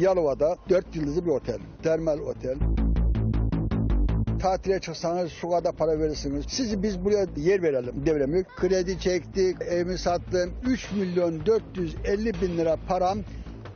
Yalova'da 4 yıldızlı bir otel. Termal otel. Tatile çıksanız şu kadar para verirsiniz. Sizi biz buraya yer verelim devremi. Kredi çektik, evimi sattım. 3 milyon 450 bin lira param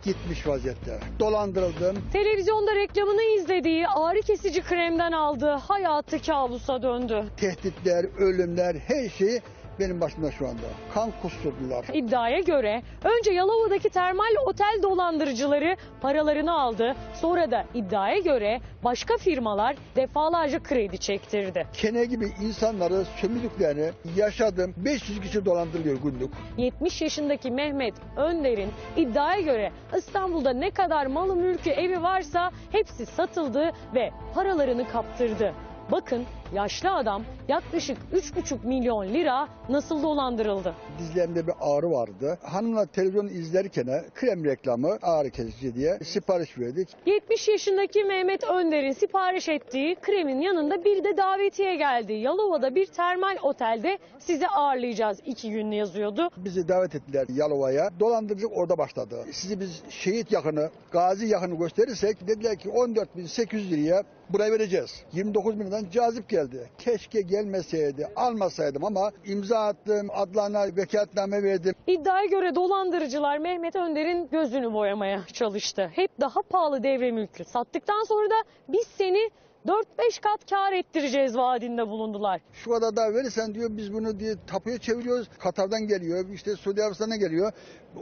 gitmiş vaziyette. Dolandırıldım. Televizyonda reklamını izlediği ağrı kesici kremden aldığı hayatı kabusa döndü. Tehditler, ölümler, her şeyi benim başımda şu anda. Kan kusturdular. İddiaya göre önce Yalova'daki termal otel dolandırıcıları paralarını aldı. Sonra da iddiaya göre başka firmalar defalarca kredi çektirdi. Kene gibi insanları sömürdüklerini yaşadım. 500 kişi dolandırılıyor günlük. 70 yaşındaki Mehmet Önder'in iddiaya göre İstanbul'da ne kadar malı mülkü evi varsa hepsi satıldı ve paralarını kaptırdı. Bakın yaşlı adam yaklaşık 3,5 milyon lira nasıl dolandırıldı. Dizlerimde bir ağrı vardı. Hanımla televizyon izlerken krem reklamı ağrı kesici diye sipariş verdik. 70 yaşındaki Mehmet Önder'in sipariş ettiği kremin yanında bir de davetiye geldi. Yalova'da bir termal otelde sizi ağırlayacağız iki gün yazıyordu. Bizi davet ettiler Yalova'ya. Dolandırıcı orada başladı. Sizi biz şehit yakını, gazi yakını gösterirsek dediler ki 14.800 liraya buraya vereceğiz. 29 bin liradan cazip geldi. Keşke gelmeseydi, almasaydım ama imza attım, adlarına vekaletname verdim. İddiaya göre dolandırıcılar Mehmet Önder'in gözünü boyamaya çalıştı. Hep daha pahalı devre mülkü sattıktan sonra da biz seni 4-5 kat kar ettireceğiz vaadinde bulundular. Şu kadar daha verirsen diyor biz bunu diye tapuya çeviriyoruz. Katar'dan geliyor, işte Suudi Arabistan'dan geliyor.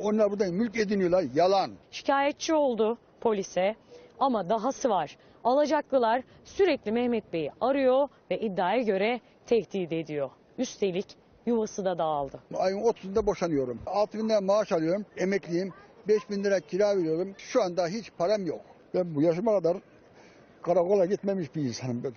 Onlar buradan mülk ediniyorlar. Yalan. Şikayetçi oldu polise ama dahası var. Alacaklılar sürekli Mehmet Bey'i arıyor ve iddiaya göre tehdit ediyor. Üstelik yuvası da dağıldı. Ayın 30'unda boşanıyorum. 6 bin lira maaş alıyorum. Emekliyim. 5 bin lira kira veriyorum. Şu anda hiç param yok. Ben bu yaşıma kadar karakola gitmemiş bir insanım ben.